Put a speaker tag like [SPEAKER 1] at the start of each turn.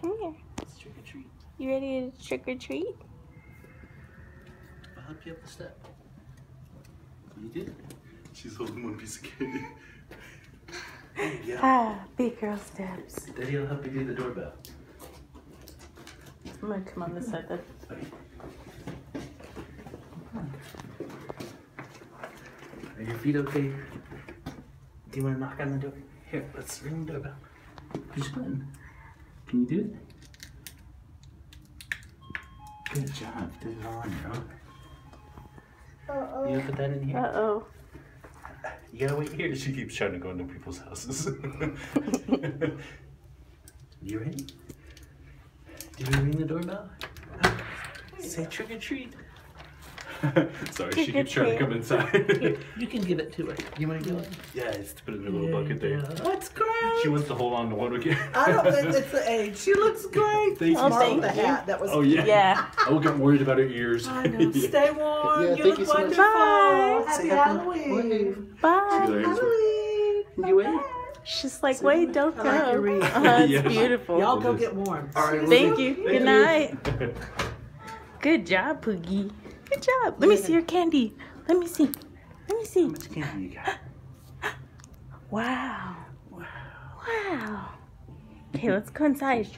[SPEAKER 1] Come here.
[SPEAKER 2] Let's trick or treat.
[SPEAKER 1] You ready to trick or treat?
[SPEAKER 2] I'll help you up the step. You did. She's holding one piece of candy. Yeah.
[SPEAKER 1] Ah, big girl steps.
[SPEAKER 2] Daddy will help you do the doorbell.
[SPEAKER 1] I'm gonna come on this side then.
[SPEAKER 2] Okay. Are your feet okay? Do you want to knock on the door? Here, let's ring the doorbell. Push the button. Can you do it? Good job. Did it all on your own. You gonna put that in here?
[SPEAKER 1] Uh oh.
[SPEAKER 2] You gotta wait here. She keeps trying to go into people's houses. you ready? Did you ring the doorbell? Say trick or treat. Sorry, she keeps trying to come inside. you can give it to her. You wanna give it? Yeah, just put it in a little bucket there.
[SPEAKER 3] That's great.
[SPEAKER 2] She wants to hold on to one again.
[SPEAKER 3] I don't think it's the age. She looks great.
[SPEAKER 2] Thank
[SPEAKER 1] Oh,
[SPEAKER 2] you.
[SPEAKER 3] Mark
[SPEAKER 1] thank
[SPEAKER 3] the hat. That was
[SPEAKER 2] Oh yeah.
[SPEAKER 1] Yeah.
[SPEAKER 2] I will get worried about her ears.
[SPEAKER 3] I know. Stay warm.
[SPEAKER 2] Yeah,
[SPEAKER 3] you
[SPEAKER 2] thank
[SPEAKER 3] look
[SPEAKER 2] you so much.
[SPEAKER 3] wonderful.
[SPEAKER 1] Bye.
[SPEAKER 3] Happy
[SPEAKER 2] Say happy
[SPEAKER 3] Halloween.
[SPEAKER 1] Bye.
[SPEAKER 3] Halloween.
[SPEAKER 2] You wait.
[SPEAKER 1] She's like, wait, don't
[SPEAKER 3] I like your
[SPEAKER 1] go.
[SPEAKER 3] wreath.
[SPEAKER 1] Uh, it's
[SPEAKER 2] Yes.
[SPEAKER 1] beautiful.
[SPEAKER 3] Y'all go get warm.
[SPEAKER 2] All right, we'll
[SPEAKER 1] Thank you. Good night. Good job, Poogie. Good job. Let me see your candy. Let me see. Let me see.
[SPEAKER 2] How much candy you got?
[SPEAKER 1] Wow. Wow. Okay, let's go inside.